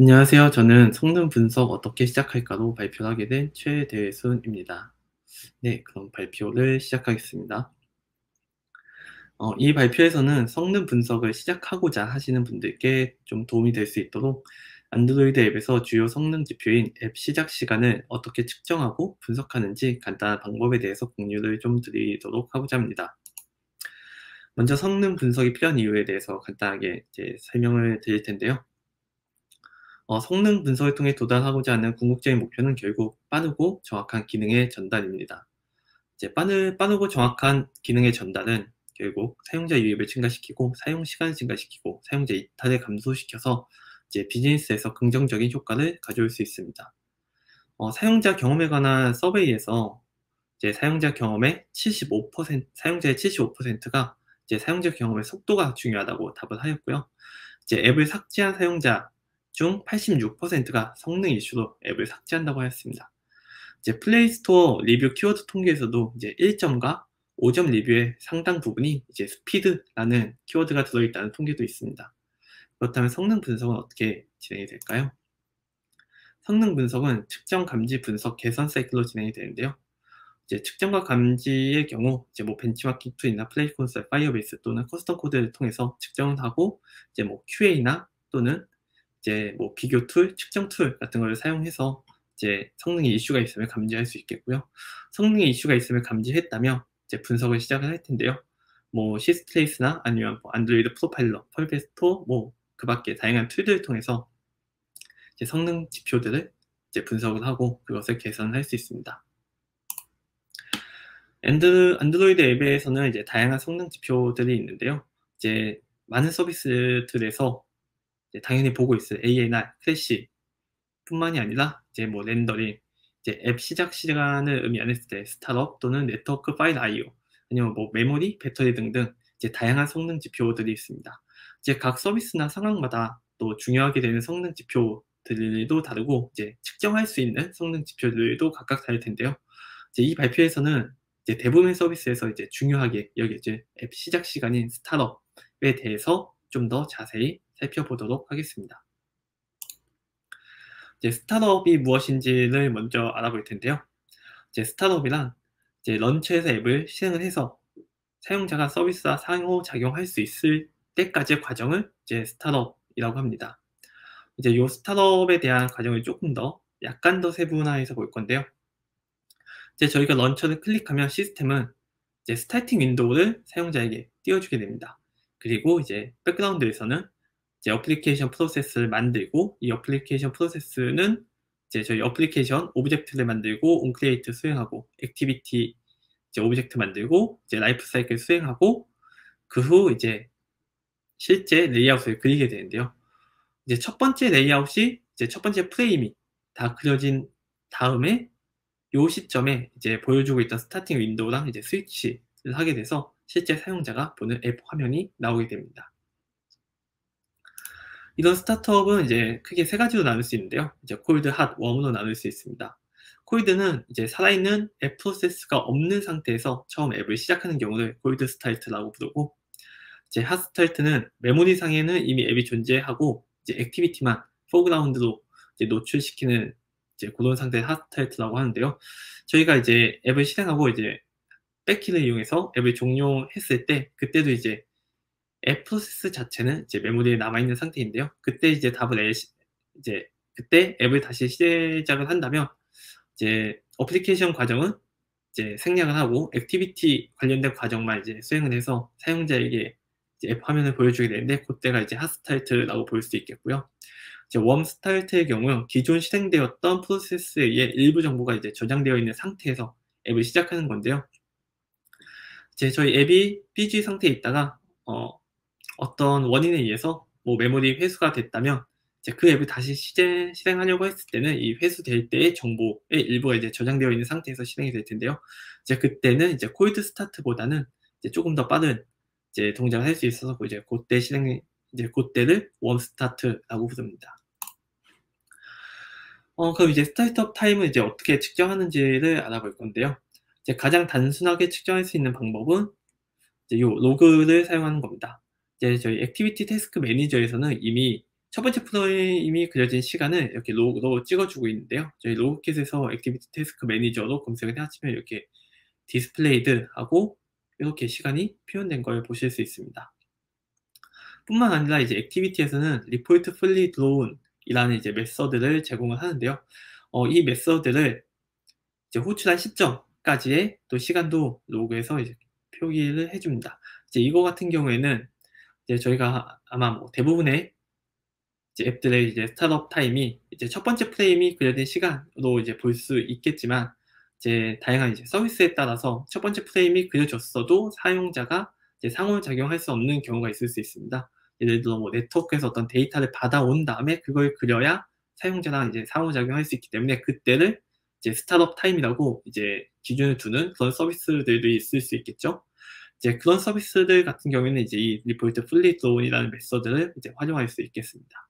안녕하세요. 저는 성능 분석 어떻게 시작할까로 발표를 하게 된 최대순입니다. 네, 그럼 발표를 시작하겠습니다. 어, 이 발표에서는 성능 분석을 시작하고자 하시는 분들께 좀 도움이 될 수 있도록 안드로이드 앱에서 주요 성능 지표인 앱 시작 시간을 어떻게 측정하고 분석하는지 간단한 방법에 대해서 공유를 좀 드리도록 하고자 합니다. 먼저 성능 분석이 필요한 이유에 대해서 간단하게 설명을 드릴 텐데요. 어, 성능 분석을 통해 도달하고자 하는 궁극적인 목표는 결국 빠르고 정확한 기능의 전달입니다. 이제 빠르, 빠르고 정확한 기능의 전달은 결국 사용자 유입을 증가시키고 사용 시간을 증가시키고 사용자 이탈을 감소시켜서 이제 비즈니스에서 긍정적인 효과를 가져올 수 있습니다. 어, 사용자 경험에 관한 서베이에서 이제 사용자 경험의 75% 사용자의 75%가 이제 사용자 경험의 속도가 중요하다고 답을 하였고요. 이제 앱을 삭제한 사용자 중 86%가 성능 이슈로 앱을 삭제한다고 하였습니다. 이제 플레이스토어 리뷰 키워드 통계에서도 이제 1점과 5점 리뷰의 상당 부분이 이제 스피드라는 키워드가 들어있다는 통계도 있습니다. 그렇다면 성능 분석은 어떻게 진행이 될까요? 성능 분석은 측정, 감지, 분석, 개선 사이클로 진행이 되는데요. 이제 측정과 감지의 경우 이제 뭐 benchmarking tool이나 Play Console, Firebase 또는 custom code를 통해서 측정을 하고 이제 뭐 QA나 또는 이제 뭐 비교 tool, 측정 tool 같은 걸 사용해서 이제 성능에 이슈가 있으면 감지할 수 있겠고요. 성능에 이슈가 있으면 감지했다면 이제 분석을 시작을 할 텐데요. 뭐 Systrace나 아니면 뭐 Android Profiler, Perfetto 뭐 그 밖에 다양한 tool들을 통해서 이제 성능 지표들을 이제 분석을 하고 그것을 개선할 수 있습니다. 앤드, 안드로이드 앱에서는 이제 다양한 성능 지표들이 있는데요. 이제 많은 서비스들에서 당연히 보고 있어요. ANR, crash 뿐만이 아니라 이제 뭐 rendering, 이제 앱 시작 시간을 의미 안 했을 때 startup 또는 네트워크 file I/O 아니면 뭐 메모리, 배터리 등등 이제 다양한 성능 지표들이 있습니다. 이제 각 서비스나 상황마다 또 중요하게 되는 성능 지표들도 다르고 이제 측정할 수 있는 성능 지표들도 각각 다를 텐데요. 이제 이 발표에서는 이제 대부분의 서비스에서 이제 중요하게 여겨질 앱 시작 시간인 스타트업에 대해서 좀 더 자세히 살펴보도록 하겠습니다. 이제 스타트업이 무엇인지를 먼저 알아볼 텐데요. 이제 스타트업이란 이제 런처에서 앱을 실행을 해서 사용자가 서비스와 상호작용할 수 있을 때까지의 과정을 이제 스타트업이라고 합니다. 이제 이 스타트업에 대한 과정을 조금 더 약간 더 세분화해서 볼 건데요. 이제 저희가 launcher를 클릭하면 시스템은 이제 starting window를 사용자에게 띄워주게 됩니다. 그리고 이제 background에서는 이제 application process를 만들고 이 application process는 이제 저희 application object를 만들고 onCreate 수행하고 activity 이제 object 만들고 이제 라이프 사이클 수행하고 그 후 이제 실제 레이아웃을 그리게 되는데요. 이제 첫 번째 레이아웃이 이제 첫 번째 프레임이 다 그려진 다음에 요 시점에 이제 보여주고 있던 starting window랑 이제 스위치를 하게 돼서 실제 사용자가 보는 앱 화면이 나오게 됩니다. 이런 startup은 이제 크게 세 가지로 나눌 수 있는데요. 이제 cold, hot, warm으로 나눌 수 있습니다. cold는 이제 살아있는 앱 process가 없는 상태에서 처음 앱을 시작하는 경우를 cold start라고 부르고 이제 핫 스타트는 메모리 상에는 이미 앱이 존재하고 이제 activity만 foreground로 이제 노출시키는 이제 그런 상태의 핫 스타트라고 하는데요. 저희가 이제 앱을 실행하고 이제 back key를 이용해서 앱을 종료했을 때 그때도 이제 앱 프로세스 자체는 이제 메모리에 남아 있는 상태인데요. 그때 이제 앱을 애, 이제 그때 앱을 다시 시작을 한다면 이제 어플리케이션 과정은 이제 생략을 하고 activity 관련된 과정만 이제 수행을 해서 사용자에게 앱 화면을 보여주게 되는데 그때가 이제 핫스타트라고 볼 수 있겠고요. 이제 웜 스타트의 경우 기존 실행되었던 프로세스의 일부 정보가 이제 저장되어 있는 상태에서 앱을 시작하는 건데요. 이제 저희 앱이 PG 상태에 있다가 어, 어떤 원인에 의해서 뭐 메모리 회수가 됐다면 이제 그 앱을 다시 실행하려고 했을 때는 이 회수될 때의 정보의 일부가 이제 저장되어 있는 상태에서 실행이 될 텐데요. 이제 그때는 이제 cold start보다는 이제 조금 더 빠른 이제 동작을 할 수 있어서 이제 그때 실행 이제 그때를 원 스타트라고 부릅니다. 어, 그럼 이제 startup time을 이제 어떻게 측정하는지를 알아볼 건데요. 이제 가장 단순하게 측정할 수 있는 방법은 이제 요 로그를 사용하는 겁니다. 이제 저희 Activity Task Manager에서는 이미 첫 번째 프레임이 그려진 시간을 이렇게 로그로 찍어주고 있는데요. 저희 Logcat에서 Activity Task Manager로 검색을 해하시면 이렇게 displayed 하고 이렇게 시간이 표현된 걸 보실 수 있습니다. 뿐만 아니라 이제 activity에서는 report fully drawn 이라는 이제 method를 제공을 하는데요. 어, 이 method를 이제 호출한 시점까지의 또 시간도 로그에서 이제 표기를 해줍니다. 이제 이거 같은 경우에는 이제 저희가 아마 뭐 대부분의 이제 앱들의 이제 startup time이 이제 첫 번째 프레임이 그려진 시간으로 이제 볼 수 있겠지만 이제 다양한 이제 서비스에 따라서 첫 번째 프레임이 그려졌어도 사용자가 이제 상호작용할 수 없는 경우가 있을 수 있습니다. 예를 들어 뭐 네트워크에서 어떤 데이터를 받아온 다음에 그걸 그려야 사용자랑 이제 상호작용할 수 있기 때문에 그때를 이제 startup time이라고 이제 기준을 두는 그런 서비스들도 있을 수 있겠죠. 이제 그런 서비스들 같은 경우에는 이제 이 report fully drawn이라는 method를 이제 활용할 수 있겠습니다.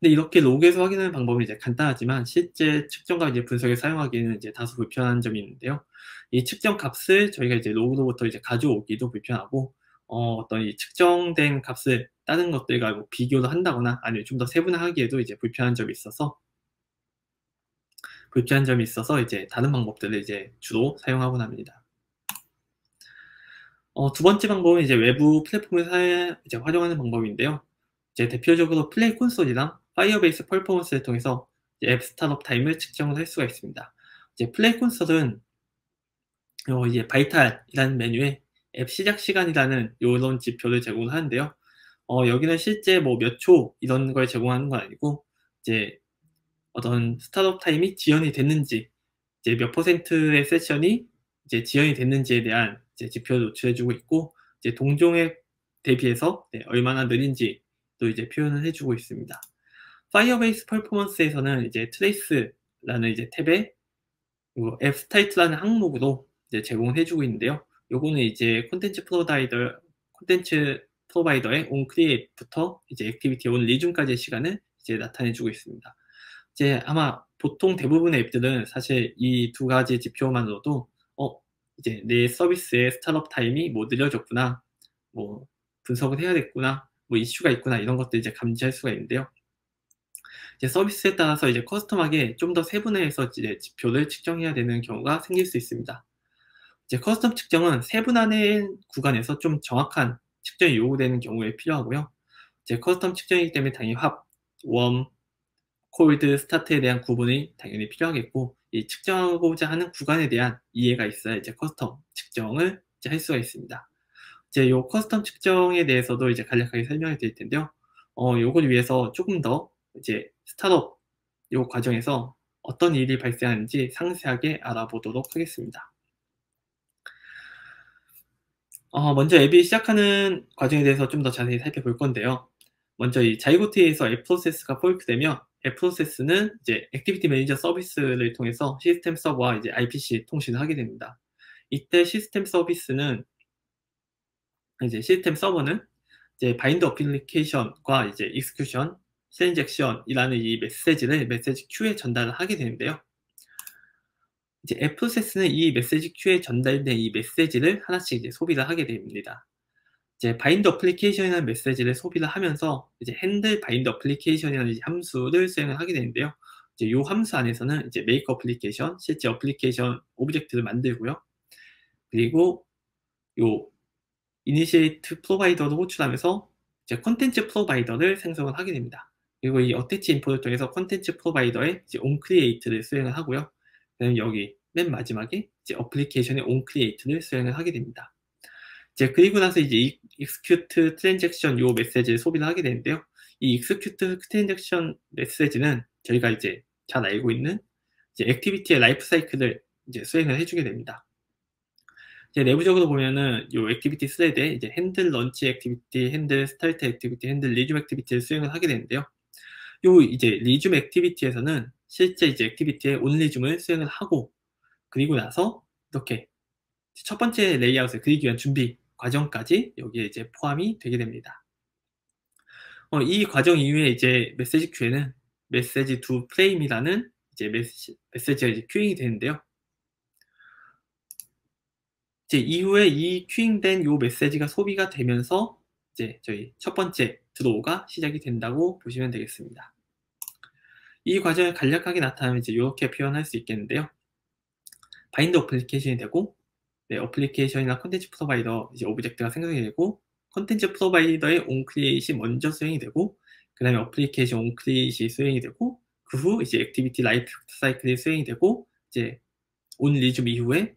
근데 이렇게 로그에서 확인하는 방법은 이제 간단하지만 실제 측정과 이제 분석에 사용하기에는 이제 다소 불편한 점이 있는데요. 이 측정 값을 저희가 이제 로그로부터 이제 가져오기도 불편하고 어, 떤이 측정된 값을 다른 것들과 뭐 비교를 한다거나 아니면 좀 더 세분화하기에도 이제 불편한 점이 있어서 불편한 점이 있어서 이제 다른 방법들을 이제 주로 사용하곤 합니다. 어, 두 번째 방법은 이제 외부 플랫폼을 사, 이제 활용하는 방법인데요. 이제 대표적으로 Play Console이랑 Firebase Performance를 통해서 앱 startup time을 측정을 할 수가 있습니다. 이제 Play Console은 어, 이제 vital이라는 메뉴에 앱 시작 시간이라는 이런 지표를 제공하는데요. 어, 여기는 실제 뭐 몇 초 이런 걸 제공하는 건 아니고 이제 어떤 startup time이 지연이 됐는지 이제 몇 퍼센트의 세션이 이제 지연이 됐는지에 대한 이제 지표를 노출해주고 있고 이제 동종에 대비해서 네, 얼마나 느린지 또 이제 표현을 해주고 있습니다. 파이어베이스 퍼포먼스에서는 이제 trace라는 이제 탭에 app start라는 항목으로 이제 제공을 해주고 있는데요. 요거는 이제 content provider content provider의 onCreate부터 이제 activity onResume까지의 시간을 이제 나타내주고 있습니다. 이제 아마 보통 대부분의 앱들은 사실 이 두 가지 지표만으로도 어 이제 내 서비스의 startup time이 뭐 느려졌구나, 뭐 분석을 해야겠구나, 뭐 이슈가 있구나 이런 것들 이제 감지할 수가 있는데요. 이제 서비스에 따라서 이제 custom하게 좀 더 세분화해서 이제 지표를 측정해야 되는 경우가 생길 수 있습니다. 이제 custom 측정은 세분화된 구간에서 좀 정확한 측정이 요구되는 경우에 필요하고요. 이제 custom 측정이기 때문에 당연히 hot, warm, cold, start에 대한 구분이 당연히 필요하겠고 이 측정하고자 하는 구간에 대한 이해가 있어야 이제 custom 측정을 이제 할 수가 있습니다. 이제 요 custom 측정에 대해서도 이제 간략하게 설명해 드릴 텐데요. 어, 요걸 위해서 조금 더 이제 startup 요 과정에서 어떤 일이 발생하는지 상세하게 알아보도록 하겠습니다. 어, 먼저 앱이 시작하는 과정에 대해서 좀 더 자세히 살펴볼 건데요. 먼저 이 Zygote에서 앱 프로세스가 포크되면 앱 프로세스는 이제 Activity Manager Service를 통해서 시스템 서버와 이제 IPC 통신을 하게 됩니다. 이때 시스템 서비스는 이제 시스템 서버는 이제 bind application과 이제 execute transaction이라는 이 메시지를 message queue에 전달을 하게 되는데요. 이제 앱 프로세스는 이 message queue에 전달된 이 메시지를 하나씩 이제 소비를 하게 됩니다. 이제 bind application이라는 메시지를 소비를 하면서 이제 handle bind application이라는 함수를 수행을 하게 되는데요. 이제 이 함수 안에서는 이제 make 어플리케이션, 실제 어플리케이션 오브젝트를 만들고요. 그리고 요 initiate provider를 호출하면서 이제 content provider를 생성을 하게 됩니다. 그리고 이 attach info를 통해서 content provider의 이제 onCreate를 수행을 하고요. 그다음 여기 맨 마지막에 이제 application의 onCreate를 수행을 하게 됩니다. 이제 그리고 나서 이제 execute transaction 요 메시지를 소비를 하게 되는데요. 이 execute transaction 메시지는 저희가 이제 잘 알고 있는 이제 activity의 life cycle을 이제 수행을 해주게 됩니다. 이제 내부적으로 보면은 요 activity thread에 이제 handle launch activity, handle start activity, handle resume activity를 수행을 하게 되는데요. 요 이제 resume activity에서는 실제 이제 activity의 onResume을 수행을 하고 그리고 나서 이렇게 첫 번째 레이아웃을 그리기 위한 준비 과정까지 여기에 이제 포함이 되게 됩니다. 어, 이 과정 이후에 이제 message queue에는 메시지 do frame이라는 이제 메시지, 메시지가 이제 queueing이 되는데요. 이제 이후에 이 queueing된 요 메시지가 소비가 되면서 이제 저희 첫 번째 draw가 시작이 된다고 보시면 되겠습니다. 이 과정을 간략하게 나타내면 이제 이렇게 표현할 수 있겠는데요. bind application이 되고 네, application이나 content provider 이제 object가 생성이 되고 content provider의 onCreate이 먼저 수행이 되고 그 다음에 어플리케이션 onCreate이 수행이 되고 그 후 이제 activity 라이프 사이클이 수행이 되고 이제 onResume 이후에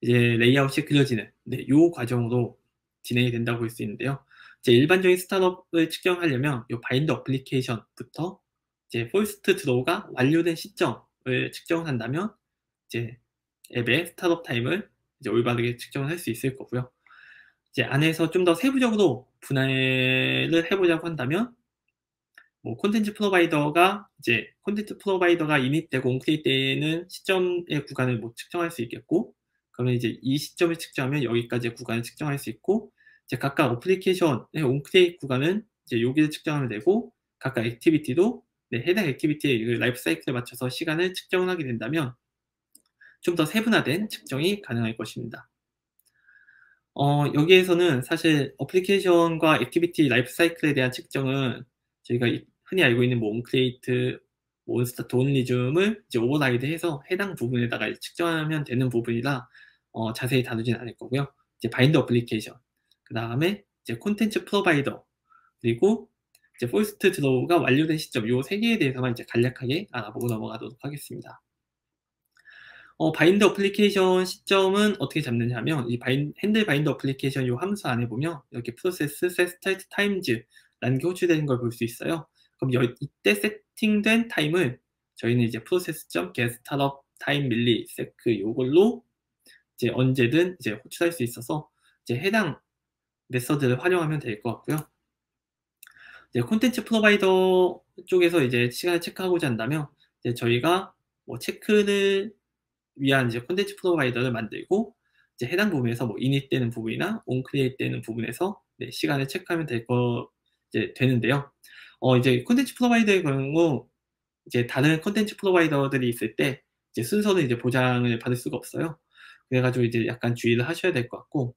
이제 레이아웃이 그려지는 네, 요 과정으로 진행이 된다고 볼 수 있는데요. 이제 일반적인 startup을 측정하려면 이 bind application부터 이제 first draw가 완료된 시점을 측정한다면 이제 앱의 startup time을 이제 올바르게 측정을 할 수 있을 거고요. 이제 안에서 좀 더 세부적으로 분할을 해보자고 한다면 뭐 content provider가 이제 content provider가 init되고 onCreate 되는 시점의 구간을 뭐 측정할 수 있겠고 그러면 이제 이 시점을 측정하면 여기까지의 구간을 측정할 수 있고 이제 각각 어플리케이션의 onCreate 구간은 이제 여기를 측정하면 되고 각각 activity도 네, 해당 activity의 라이프 사이클에 맞춰서 시간을 측정을 하게 된다면 좀 더 세분화된 측정이 가능할 것입니다. 어, 여기에서는 사실 어플리케이션과 activity 라이프 사이클에 대한 측정은 저희가 흔히 알고 있는 뭐 onCreate, 뭐 onStart, onResume을 이제 override 해서 해당 부분에다가 측정하면 되는 부분이라 어, 자세히 다루진 않을 거고요. 이제 bind application, 그 다음에 이제 content provider, 그리고 이제 first draw가 완료된 시점 이 세 개에 대해서만 이제 간략하게 알아보고 넘어가도록 하겠습니다. 어, bind application 시점은 어떻게 잡느냐 하면 이 bind, handle bind application 이 함수 안에 보면 이렇게 process set start times라는 게 호출되는 걸 볼 수 있어요. 그럼 여, 이때 세팅된 타임을 저희는 이제 process.get startup time millisec 요걸로 이제 언제든 이제 호출할 수 있어서 이제 해당 method를 활용하면 될 것 같고요. 이제 content provider 쪽에서 이제 시간을 체크하고자 한다면 이제 저희가 뭐 체크를 위한 이제 content provider를 만들고 이제 해당 부분에서 뭐 init 되는 부분이나 onCreate 되는 부분에서 네, 시간을 체크하면 될 거 이제 되는데요. 어 이제 content provider의 경우 이제 다른 content provider들이 있을 때 이제 순서는 이제 보장을 받을 수가 없어요. 그래가지고 이제 약간 주의를 하셔야 될 것 같고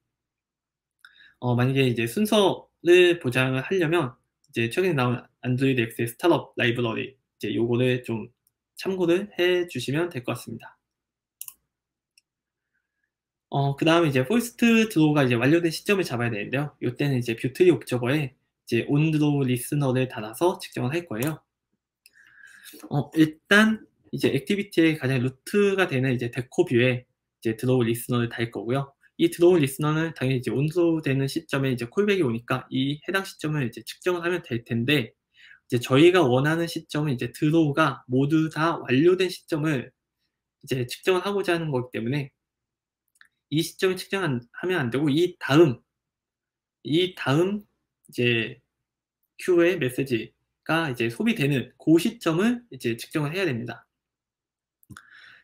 어 만약에 이제 순서를 보장을 하려면 이제 최근에 나온 AndroidX의 startup 라이브러리 이제 요거를 좀 참고를 해 주시면 될 것 같습니다. 어, 그 다음에 이제 first draw가 이제 완료된 시점을 잡아야 되는데요. 이때는 이제 ViewTreeObserver에 이제 onDraw listener를 달아서 측정을 할 거예요. 어, 일단 이제 activity의 가장 root가 되는 이제 DecorView에 이제 draw listener를 달 거고요. 이 드로우 리스너는 당연히 이제 onDraw 되는 시점에 이제 callback이 오니까 이 해당 시점을 이제 측정을 하면 될 텐데 이제 저희가 원하는 시점은 이제 draw가 모두 다 완료된 시점을 이제 측정을 하고자 하는 거기 때문에 이 시점을 측정하면 안 되고 이 다음 이 다음 이제 queue의 메시지가 이제 소비되는 그 시점을 이제 측정을 해야 됩니다.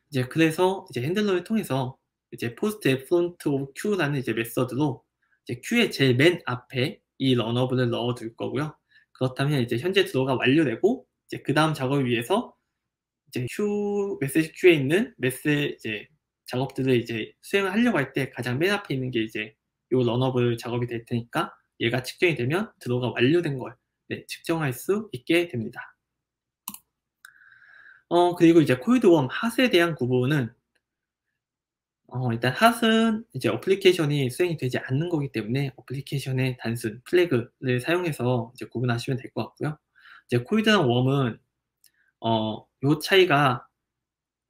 이제 그래서 이제 handler를 통해서 이제 post front of queue라는 이제 method로 이제 Q의 제일 맨 앞에 이 러너블을 넣어둘 거고요. 그렇다면 이제 현재 드로가 완료되고 이제 그 다음 작업을 위해서 이제 Q 메시지 Q에 있는 메시지 작업들을 이제 수행을 하려고 할 때 가장 맨 앞에 있는 게 이제 요 런어블 작업이 될 테니까 얘가 측정이 되면 드로가 완료된 걸 네, 측정할 수 있게 됩니다. 어, 그리고 이제 콜드웜 핫에 대한 구분은 어, 일단 핫은 이제 어플리케이션이 수행이 되지 않는 거기 때문에 어플리케이션의 단순 flag를 사용해서 이제 구분하시면 될 것 같고요. 이제 cold랑 warm은 어, 요 차이가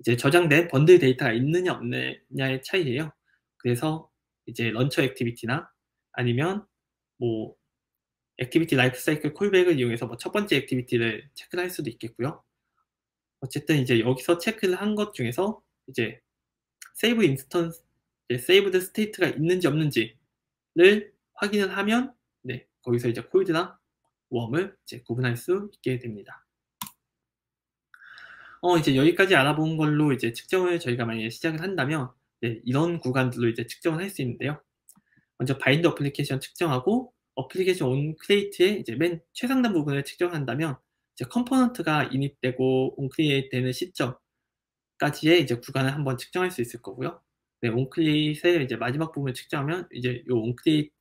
이제 저장된 번들 데이터가 있느냐 없느냐의 차이예요. 그래서 이제 launcher activity나 아니면 뭐 activity lifecycle callback을 이용해서 뭐 첫 번째 activity를 체크를 할 수도 있겠고요. 어쨌든 이제 여기서 체크를 한 것 중에서 이제 save instance, saved state가 있는지 없는지를 확인을 하면 네, 거기서 이제 cold나 warm을 이제 구분할 수 있게 됩니다. 어, 이제 여기까지 알아본 걸로 이제 측정을 저희가 만약에 시작을 한다면 네, 이런 구간들로 이제 측정을 할 수 있는데요. 먼저 bind application 측정하고 어플리케이션 onCreate의 이제 맨 최상단 부분을 측정한다면 이제 component가 init되고 onCreate 되는 시점까지의 이제 구간을 한번 측정할 수 있을 거고요. 네, onCreate의 이제 마지막 부분을 측정하면 이제 요 onCreate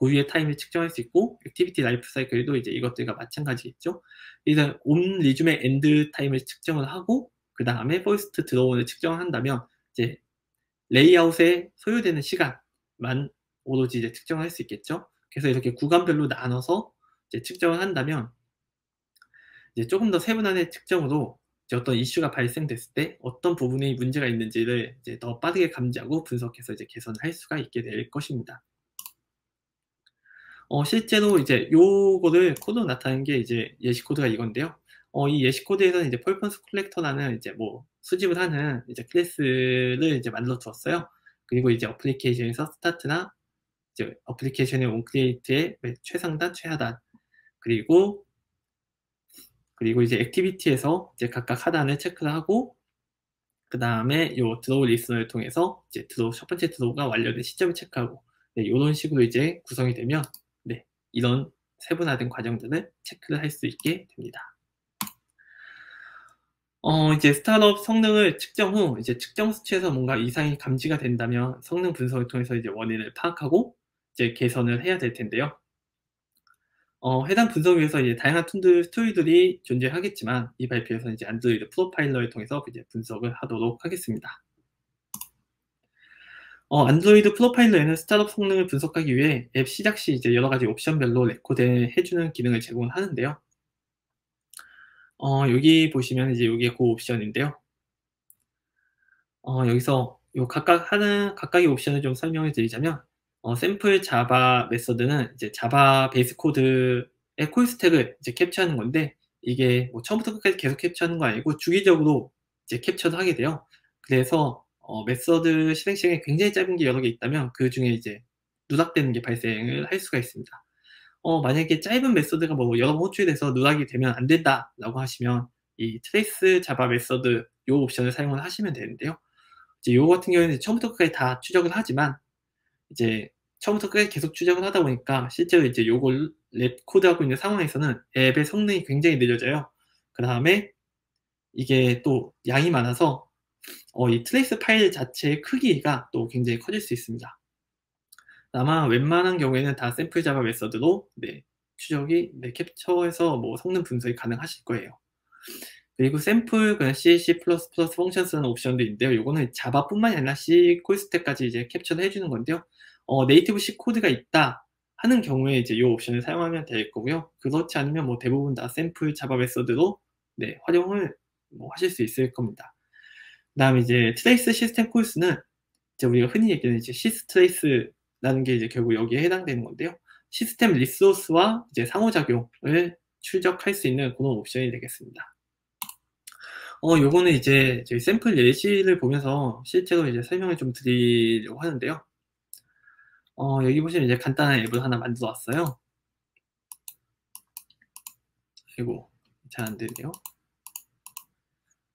고유의 타임을 측정할 수 있고 activity 라이프 사이클도 이제 이것들과 마찬가지겠죠. 일단 onResume의 end time을 측정을 하고 그 다음에 first draw를 측정한다면 이제 레이아웃에 소요되는 시간만 오로지 이제 측정을 할수 있겠죠. 그래서 이렇게 구간별로 나눠서 이제 측정을 한다면 이제 조금 더 세분화된 측정으로 어떤 이슈가 발생됐을 때 어떤 부분에 문제가 있는지를 이제 더 빠르게 감지하고 분석해서 이제 개선을 할 수가 있게 될 것입니다. 어, 실제로 이제 요거를 코드로 나타낸 게 이제 예시 코드가 이건데요. 어, 이 예시 코드에서는 이제 performance collector라는 이제 뭐 수집을 하는 이제 클래스를 이제 만들어 두었어요. 그리고 이제 어플리케이션에서 스타트나 이제 어플리케이션의 onCreate의 최상단, 최하단 그리고 그리고 이제 activity에서 이제 각각 하단을 체크를 하고 그 다음에 요 draw listener를 통해서 이제 draw 첫 번째 draw가 완료된 시점을 체크하고 네, 이런 식으로 이제 구성이 되면 네, 이런 세분화된 과정들을 체크를 할 수 있게 됩니다. 어, 이제 startup 성능을 측정 후 이제 측정 수치에서 뭔가 이상이 감지가 된다면 성능 분석을 통해서 이제 원인을 파악하고 이제 개선을 해야 될 텐데요. 어, 해당 분석 위해서 이제 다양한 tool들, tool들이 존재하겠지만 이 발표에서 이제 안드로이드 profiler를 통해서 이제 분석을 하도록 하겠습니다. 어, 안드로이드 profiler에는 startup 성능을 분석하기 위해 앱 시작 시 이제 여러 가지 옵션별로 레코드 해주는 기능을 제공하는데요. 어, 여기 보시면 이제 여기에 그 옵션인데요. 어, 여기서 요 각각 하는 각각의 옵션을 좀 설명을 드리자면 어, Sample Java Method는 이제 Java base 코드의 call stack을 이제 캡처하는 건데 이게 뭐 처음부터 끝까지 계속 캡처하는 거 아니고 주기적으로 이제 캡처를 하게 돼요. 그래서 어, method 실행 시간이 굉장히 짧은 게 여러 개 있다면 그 중에 이제 누락되는 게 발생을 할 수가 있습니다. 어, 만약에 짧은 method가 뭐 여러 번 호출이 돼서 누락이 되면 안 된다라고 하시면 이 Trace Java Method 요 옵션을 사용을 하시면 되는데요. 이제 요 같은 경우에는 처음부터 끝까지 다 추적을 하지만 이제 처음부터 끝까지 계속 추적을 하다 보니까 실제로 이제 요걸 레코드하고 있는 상황에서는 앱의 성능이 굉장히 늦어져요. 그 다음에 이게 또 양이 많아서 어, 이 trace 파일 자체의 크기가 또 굉장히 커질 수 있습니다. 아마 웬만한 경우에는 다 Sample Java Method로 네, 추적이 네, 캡처해서 뭐 성능 분석이 가능하실 거예요. 그리고 샘플 그냥 C, C++ 펑션스라는 옵션도 있는데요. 이거는 Java뿐만이 아니라 C 콜스택까지 이제 캡처를 해주는 건데요. 어, native C 코드가 있다 하는 경우에 이제 이 옵션을 사용하면 될 거고요. 그렇지 않으면 뭐 대부분 다 Sample Java Method로 네, 활용을 뭐 하실 수 있을 겁니다. 그다음에 이제 Trace System Calls는 이제 우리가 흔히 얘기하는 이제 Systrace라는 게 이제 결국 여기에 해당되는 건데요. 시스템 리소스와 이제 상호작용을 출적할 수 있는 그런 옵션이 되겠습니다. 어, 요거는 이제 저희 샘플 예시를 보면서 실제로 이제 설명을 좀 드리려고 하는데요. 어, 여기 보시면 이제 간단한 앱을 하나 만들어 왔어요. 그리고 잘 안 되네요.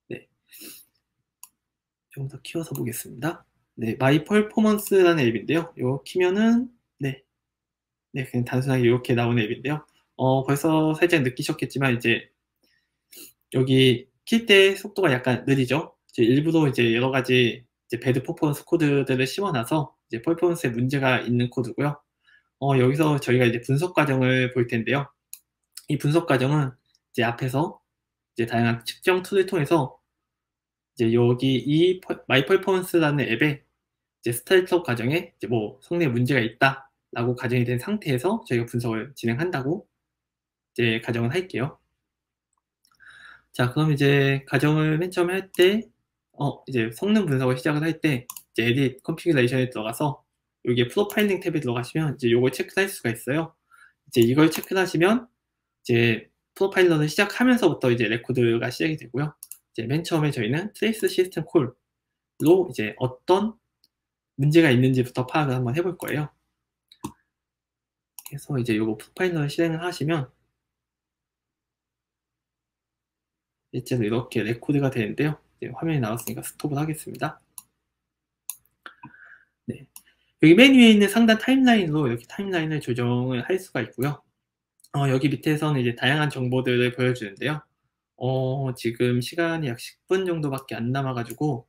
네. 좀더 키워서 보겠습니다. 네, My Performance라는 앱인데요. 이거 키면은 네. 네, 그냥 단순하게 이렇게 나오는 앱인데요. 어, 벌써 살짝 느끼셨겠지만 이제 여기 킬 때 속도가 약간 느리죠. 이제 일부러 이제 여러 가지 이제 bad performance 코드들을 심어놔서 이제 퍼포먼스에 문제가 있는 코드고요. 어, 여기서 저희가 이제 분석 과정을 볼 텐데요. 이 분석 과정은 이제 앞에서 이제 다양한 측정 tool을 통해서 이제 여기 이 My Performance라는 앱에 이제 startup 과정에 이제 뭐 성능에 문제가 있다라고 가정이 된 상태에서 저희가 분석을 진행한다고 이제 가정을 할게요. 자, 그럼 이제 가정을 맨 처음에 할 때, 어, 이제 성능 분석을 시작을 할 때, 이제 Edit Configuration에 들어가서 여기에 Profiling tab에 들어가시면 이제 요걸 체크할 수가 있어요. 이제 이걸 체크를 하시면 이제 profiler를 시작하면서부터 이제 레코드가 시작이 되고요. 이제 맨 처음에 저희는 Trace System Call로 이제 어떤 문제가 있는지부터 파악을 한번 해볼 거예요. 그래서 이제 요거 profiler를 실행을 하시면 실제로 이렇게 레코드가 되는데요. 화면이 나왔으니까 스톱을 하겠습니다. 네. 여기 맨 위에 있는 상단 타임라인으로 이렇게 타임라인을 조정을 할 수가 있고요. 어, 여기 밑에서는 이제 다양한 정보들을 보여주는데요. 어, 지금 시간이 약 10분 정도밖에 안 남아가지고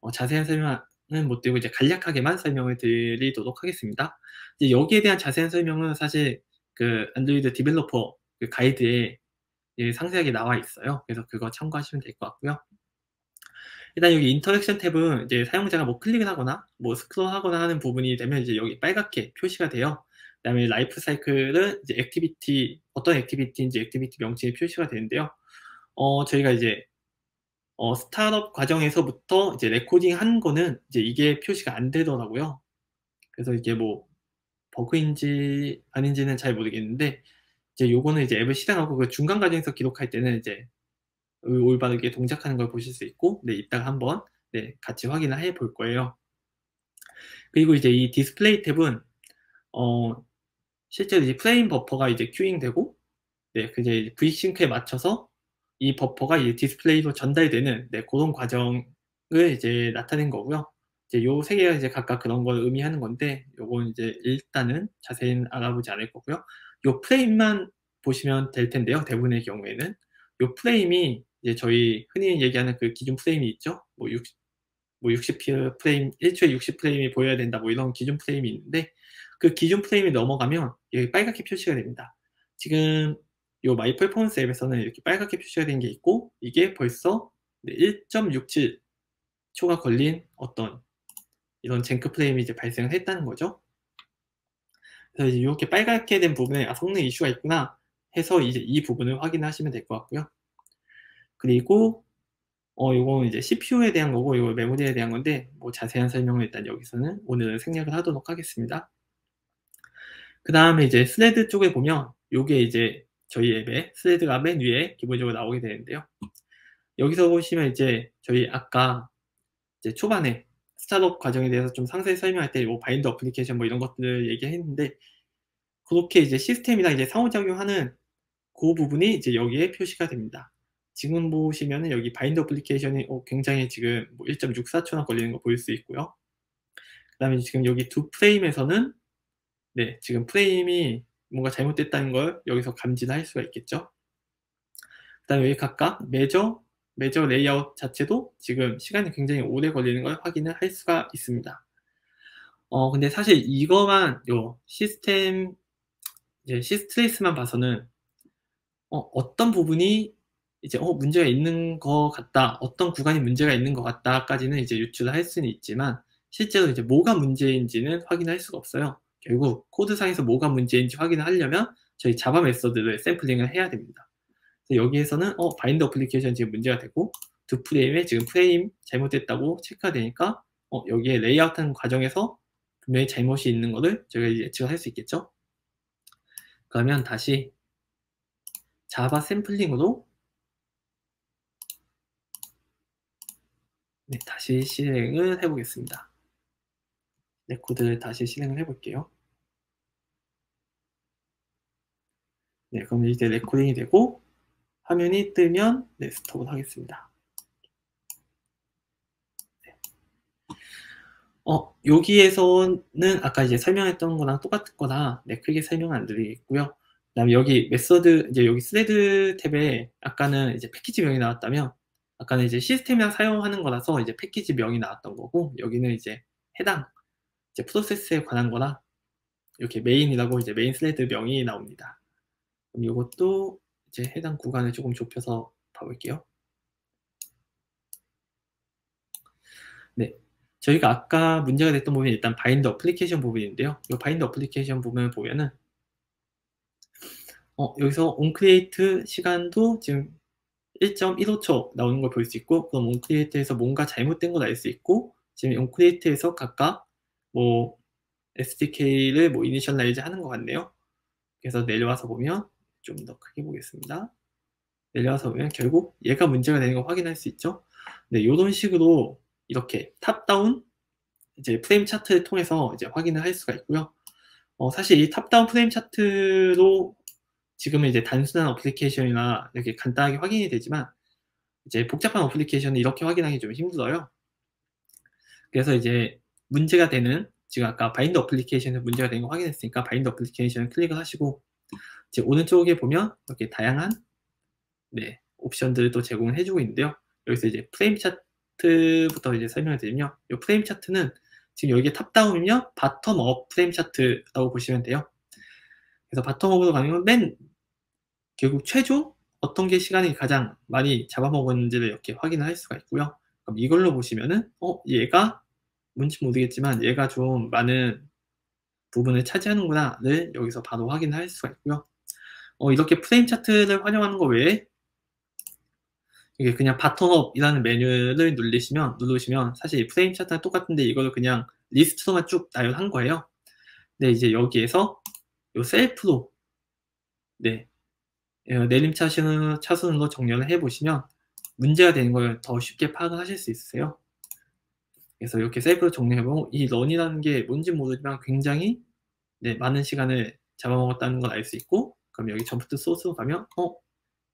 어, 자세한 설명 못 드리고 이제 간략하게만 설명을 드리도록 하겠습니다. 이제 여기에 대한 자세한 설명은 사실 그 안드로이드 developer 그 가이드에 예, 상세하게 나와 있어요. 그래서 그거 참고하시면 될 것 같고요. 일단 여기 interaction tab은 이제 사용자가 뭐 클릭을 하거나 뭐 스크롤 하거나 하는 부분이 되면 이제 여기 빨갛게 표시가 돼요. 그 다음에 lifecycle은 이제 activity, 어떤 activity인지 activity 명칭이 표시가 되는데요. 어, 저희가 이제 어, startup 과정에서부터 이제 recording 한 거는 이제 이게 표시가 안 되더라고요. 그래서 이게 뭐 버그인지 아닌지는 잘 모르겠는데 이제 요거는 이제 앱을 실행하고 그 중간 과정에서 기록할 때는 이제 올바르게 동작하는 걸 보실 수 있고 네, 이따가 한번 네, 같이 확인을 해 볼 거예요. 그리고 이제 이 디스플레이 tab은 어, 실제로 이제 프레임 버퍼가 이제 queueing 되고 네, 그 이제 VSync에 맞춰서 이 버퍼가 이 디스플레이로 전달되는 네, 그런 과정을 이제 나타낸 거고요. 이제 요 세 개가 이제 각각 그런 걸 의미하는 건데 요건 이제 일단은 자세히는 알아보지 않을 거고요. 요 프레임만 보시면 될 텐데요. 대부분의 경우에는 요 프레임이 이제 저희 흔히 얘기하는 그 기준 프레임이 있죠. 뭐 60, 뭐 60 프레임, 1초에 60 프레임이 보여야 된다. 뭐 이런 기준 프레임이 있는데 그 기준 프레임이 넘어가면 여기 빨갛게 표시가 됩니다. 지금 요 My Performance 앱에서는 이렇게 빨갛게 표시가 된 게 있고 이게 벌써 1.67 초가 걸린 어떤 이런 jank 프레임이 이제 발생을 했다는 거죠. 그래서 이렇게 빨갛게 된 부분에 아, 성능 이슈가 있구나 해서 이제 이 부분을 확인하시면 될 것 같고요. 그리고 어 요거는 이제 CPU에 대한 거고 이거 메모리에 대한 건데 뭐 자세한 설명을 일단 여기서는 오늘은 생략을 하도록 하겠습니다. 그 다음에 이제 thread 쪽에 보면 요게 이제 저희 앱에 thread가 맨 위에 기본적으로 나오게 되는데요. 여기서 보시면 이제 저희 아까 이제 초반에 startup 과정에 대해서 좀 상세히 설명할 때 뭐 bind application 뭐 이런 것들을 얘기했는데 그렇게 이제 시스템이랑 이제 상호작용하는 그 부분이 이제 여기에 표시가 됩니다. 지금 보시면은 여기 bindApplication이 어, 굉장히 지금 뭐 1.64초나 걸리는 거 보일 수 있고요. 그 다음에 지금 여기 doFrame에서는 네, 지금 프레임이 뭔가 잘못됐다는 걸 여기서 감지할 수가 있겠죠. 그 다음에 여기 각각 measure, measure 레이아웃 자체도 지금 시간이 굉장히 오래 걸리는 걸 확인을 할 수가 있습니다. 어, 근데 사실 이거만 요 시스템, 이제 systrace만 봐서는 어, 어떤 부분이 이제 어, 문제가 있는 것 같다, 어떤 구간이 문제가 있는 것 같다까지는 이제 유추를 할 수는 있지만 실제로 이제 뭐가 문제인지는 확인할 수가 없어요. 결국 코드상에서 뭐가 문제인지 확인을 하려면 저희 자바 method를 샘플링을 해야 됩니다. 여기에서는 어, bindApplication 지금 문제가 되고 doFrame에 지금 프레임 잘못됐다고 체크가 되니까 어, 여기에 레이아웃하는 과정에서 분명히 잘못이 있는 것을 저희가 예측을 할 수 있겠죠. 그러면 다시 자바 샘플링으로 네, 다시 실행을 해보겠습니다. 네, 코드를 다시 실행을 해볼게요. 네, 그럼 이제 레코딩이 되고 화면이 뜨면 네, 스톱을 하겠습니다. 네. 어, 여기에서는 아까 이제 설명했던 거랑 똑같은 거라 네, 크게 설명 안 드리겠고요. 그다음에 여기 method 이제 여기 thread 탭에 아까는 이제 패키지 명이 나왔다면 아까는 이제 시스템이랑 사용하는 거라서 이제 패키지 명이 나왔던 거고 여기는 이제 해당 이제 프로세스에 관한 거라 이렇게 메인이라고 이제 메인 thread 명이 나옵니다. 그럼 이것도 이제 해당 구간을 조금 좁혀서 봐볼게요. 네. 저희가 아까 문제가 됐던 부분이 일단 bindApplication 부분인데요. 이 bindApplication 부분을 보면은 어, 여기서 onCreate 시간도 지금 1.15초 나오는 걸 볼 수 있고 그럼 onCreate에서 뭔가 잘못된 걸 알 수 있고 지금 onCreate에서 각각 뭐 SDK를 뭐 initialize 하는 것 같네요. 그래서 내려와서 보면 좀 더 크게 보겠습니다. 내려와서 보면 결국 얘가 문제가 되는 걸 확인할 수 있죠. 네, 이런 식으로 이렇게 top down 이제 flame chart를 통해서 이제 확인을 할 수가 있고요. 어, 사실 이 top down flame chart로 지금은 이제 단순한 어플리케이션이나 이렇게 간단하게 확인이 되지만 이제 복잡한 어플리케이션은 이렇게 확인하기 좀 힘들어요. 그래서 이제 문제가 되는 지금 아까 bindApplication에 문제가 되는 거 확인했으니까 bindApplication을 클릭을 하시고 이제 오른쪽에 보면 이렇게 다양한 네, 옵션들을 또 제공을 해주고 있는데요. 여기서 이제 flame 차 chart부터 이제 설명을 드리면 이 flame chart는 지금 여기에 탑다운이며 바텀업 프레임 차트라고 보시면 돼요. 그래서 bottom up으로 건맨 결국 최종 어떤 게 시간이 가장 많이 잡아먹었는지를 이렇게 확인을 할 수가 있고요. 그럼 이걸로 보시면은 어 얘가 뭔지 모르겠지만 얘가 좀 많은 부분을 차지하는구나를 여기서 바로 확인할 수가 있고요. 어, 이렇게 flame chart를 활용하는 거 외에 이게 그냥 bottom up이라는 메뉴를 누르시면 누르시면 사실 flame chart랑 똑같은데 이거를 그냥 리스트로만 쭉 나열한 거예요. 근데 이제 여기에서 요 self로 네 어, 내림차순으로 차순으로 정렬을 해보시면 문제가 되는 걸 더 쉽게 파악을 하실 수 있으세요. 그래서 이렇게 self로 정리해보고 이 run이라는 게 뭔지 모르지만 굉장히 네, 많은 시간을 잡아먹었다는 걸 알 수 있고 그럼 여기 jump to source로 가면 어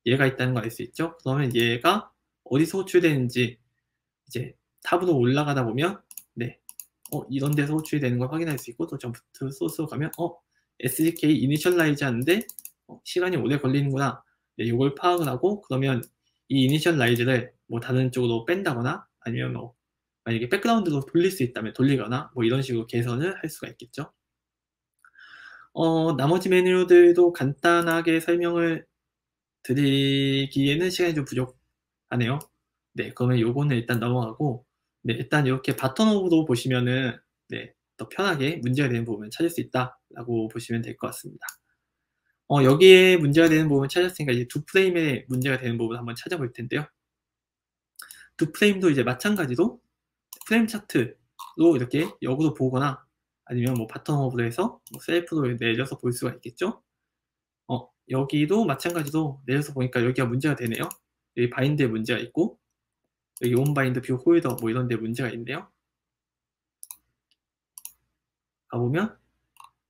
얘가 있다는 걸알수 있죠. 그러면 얘가 어디서 호출되는지 이제 top으로 올라가다 보면 네, 어 이런 데서 호출이 되는 걸 확인할 수 있고 또 점프트 소스로 가면 어 SDK 이니셜라이즈 하는데 어, 시간이 오래 걸리는구나. 네, 이걸 파악을 하고 그러면 이 initialize를 뭐 다른 쪽으로 뺀다거나 아니면 뭐 만약에 백그라운드로 돌릴 수 있다면 돌리거나 뭐 이런 식으로 개선을 할 수가 있겠죠. 어, 나머지 메뉴들도 간단하게 설명을 드리기에는 시간이 좀 부족하네요. 네, 그러면 요거는 일단 넘어가고 네, 일단 이렇게 바텀업으로 보시면은 네, 더 편하게 문제가 되는 부분을 찾을 수 있다라고 보시면 될 것 같습니다. 어, 여기에 문제가 되는 부분을 찾았으니까 이제 두 프레임에 문제가 되는 부분을 한번 찾아볼 텐데요. doFrame도 이제 마찬가지로 flame chart로 이렇게 역으로 보거나 아니면 뭐 bottom up으로 해서 뭐 self로 내려서 볼 수가 있겠죠. 어, 여기도 마찬가지로 내려서 보니까 여기가 문제가 되네요. 여기 bind에 문제가 있고 여기 onBindViewHolder 뭐 이런 데 문제가 있네요. 가보면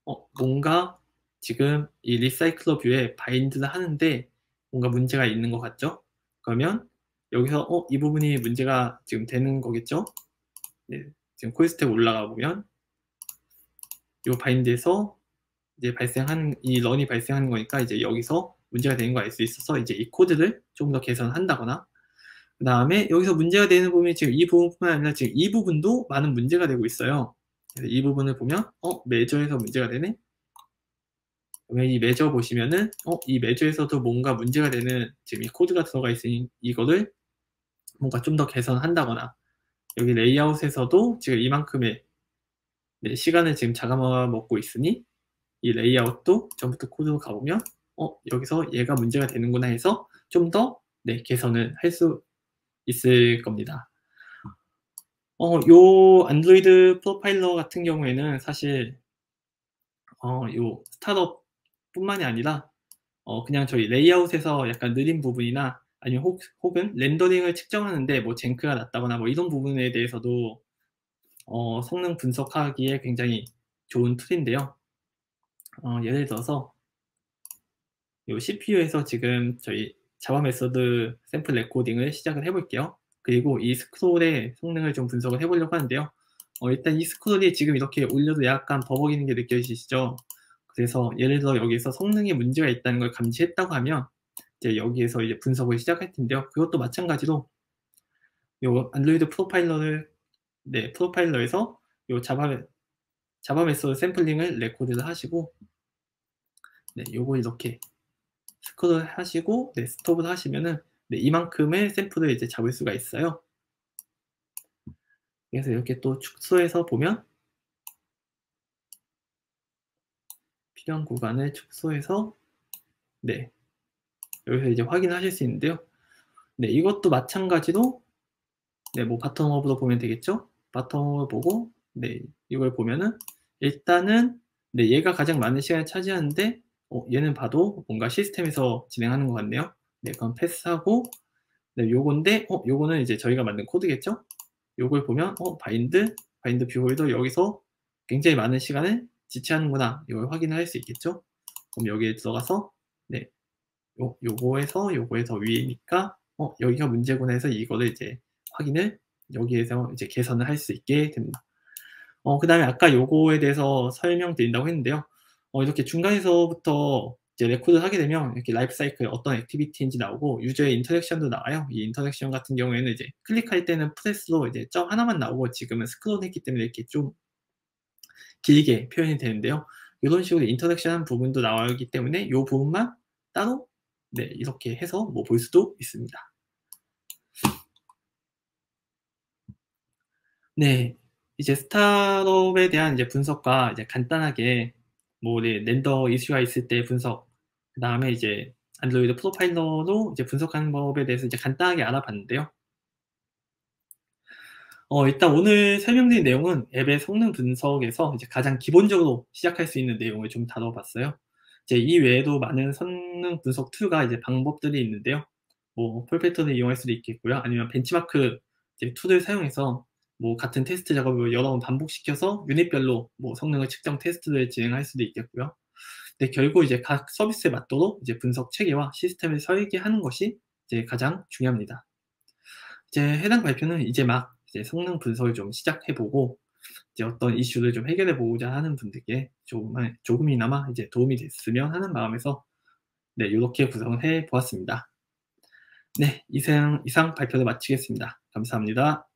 어, 뭔가 지금 이 RecyclerView에 bind를 하는데 뭔가 문제가 있는 것 같죠? 그러면 여기서 어, 이 부분이 문제가 지금 되는 거겠죠? 네, 지금 콜스텝 올라가 보면 이 바인드에서 이제 발생한 이 런이 발생하는 거니까 이제 여기서 문제가 되는 걸 알 수 있어서 이제 이 코드를 조금 더 개선한다거나 그 다음에 여기서 문제가 되는 부분이 지금 이 부분뿐만 아니라 지금 이 부분도 많은 문제가 되고 있어요. 그래서 이 부분을 보면 어 매저에서 문제가 되네. 이 measure 보시면은 어 이 measure에서도 뭔가 문제가 되는 지금 이 코드가 들어가 있으니 이거를 뭔가 좀 더 개선한다거나 여기 레이아웃에서도 지금 이만큼의 네, 시간을 지금 잡아먹고 있으니 이 레이아웃도 jump to 코드로 가보면 어 여기서 얘가 문제가 되는구나 해서 좀더 네, 개선을 할 수 있을 겁니다. 어, 요 안드로이드 profiler 같은 경우에는 사실 어, 요 startup 뿐만이 아니라 어, 그냥 저희 레이아웃에서 약간 느린 부분이나 아니면 혹, 혹은 렌더링을 측정하는데 뭐 jank가 낮다거나 뭐 이런 부분에 대해서도 어, 성능 분석하기에 굉장히 좋은 툴인데요. 어, 예를 들어서 이 CPU에서 지금 저희 자바 method 샘플 recording을 시작을 해볼게요. 그리고 이 스크롤의 성능을 좀 분석을 해보려고 하는데요. 어, 일단 이 스크롤이 지금 이렇게 올려도 약간 버벅이는 게 느껴지시죠? 그래서 예를 들어 여기서 성능에 문제가 있다는 걸 감지했다고 하면 이제 여기에서 이제 분석을 시작할 텐데요. 그것도 마찬가지로 요 안드로이드 profiler를 네, profiler에서 요 자바 자바 method 샘플링을 record를 하시고 네, 요거 이렇게 스크롤 하시고 네, 스톱을 하시면은 네, 이만큼의 샘플을 이제 잡을 수가 있어요. 그래서 이렇게 또 축소해서 보면 필요한 구간을 축소해서 네 여기서 이제 확인하실 수 있는데요. 네 이것도 마찬가지로 네뭐 바텀업으로 보면 되겠죠. 바텀을 보고 네 이걸 보면은 일단은 네 얘가 가장 많은 시간을 차지하는데 어, 얘는 봐도 뭔가 시스템에서 진행하는 것 같네요. 네 그럼 패스하고 네 요건데 어 요거는 이제 저희가 만든 코드겠죠. 요걸 보면 어 bind bind ViewHolder 여기서 굉장히 많은 시간을 지체하는구나 이걸 확인을 할수 있겠죠. 그럼 여기에 들어가서 네 요, 요거에서 요거에 더 위니까 어 여기가 문제구나 해서 이거를 이제 확인을 여기에서 이제 개선을 할 수 있게 됩니다. 어, 그 다음에 아까 요거에 대해서 설명드린다고 했는데요. 어, 이렇게 중간에서부터 이제 레코드를 하게 되면 이렇게 라이프 사이클 어떤 activity인지 나오고 user의 interaction도 나와요. 이 interaction 같은 경우에는 이제 클릭할 때는 press로 이제 점 하나만 나오고 지금은 스크롤 했기 때문에 이렇게 좀 길게 표현이 되는데요. 이런 식으로 interaction 부분도 나오기 때문에 이 부분만 따로 네, 이렇게 해서 뭐 볼 수도 있습니다. 네, 이제 startup에 대한 이제 분석과 이제 간단하게 뭐 네, render 이슈가 있을 때 분석, 그 다음에 이제 Android Profiler로 이제 분석하는 법에 대해서 이제 간단하게 알아봤는데요. 어, 일단 오늘 설명드린 내용은 앱의 성능 분석에서 이제 가장 기본적으로 시작할 수 있는 내용을 좀 다뤄봤어요. 이제 이 외에도 많은 성능 분석 tool과 이제 방법들이 있는데요. 뭐 Perfetto를 이용할 수도 있겠고요. 아니면 benchmark tool을 사용해서 뭐 같은 테스트 작업을 여러 번 반복시켜서 유닛별로 뭐 성능을 측정 테스트를 진행할 수도 있겠고요. 근데 결국 이제 각 서비스에 맞도록 이제 분석 체계와 시스템을 설계하는 것이 이제 가장 중요합니다. 이제 해당 발표는 이제 막 이제 성능 분석을 좀 시작해보고 이제 어떤 이슈를 좀 해결해 보고자 하는 분들께 조금 조금이나마 이제 도움이 됐으면 하는 마음에서 네 이렇게 구성을 해 보았습니다. 네 이상 이상 발표를 마치겠습니다. 감사합니다.